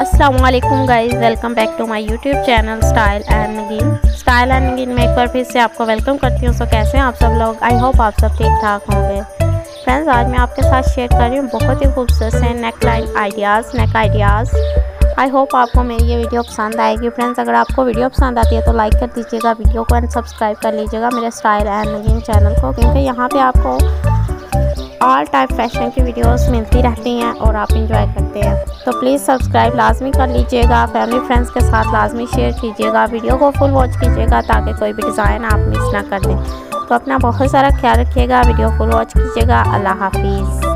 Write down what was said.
Aslam guys welcome back to my YouTube channel style and Nageen style and Nageen में एक बार फिर से आपको वेलकम करती हूँ। सो कैसे हैं आप सब लोग? आई होप आप सब ठीक ठाक होंगे। फ्रेंड्स आज मैं आपके साथ शेयर कर रही हूँ बहुत ही खूबसूरत से neckline ideas neck ideas I hope आपको मेरी ये वीडियो पसंद आएगी। फ्रेंड्स अगर आपको वीडियो पसंद आती है तो लाइक कर दीजिएगा वीडियो को एंड सब्सक्राइब कर लीजिएगा मेरे स्टाइल एंड नगीन चैनल को। क्योंकि यहाँ पर आपको ऑल टाइप फ़ैशन की वीडियोस मिलती रहती हैं और आप इंजॉय करते हैं। तो प्लीज़ सब्सक्राइब लाजमी कर लीजिएगा फैमिली फ्रेंड्स के साथ लाजमी शेयर कीजिएगा वीडियो को फुल वॉच कीजिएगा ताकि कोई भी डिज़ाइन आप मिस ना कर दें। तो अपना बहुत सारा ख्याल रखिएगा वीडियो फुल वॉच कीजिएगा, अल्लाह हाफिज़।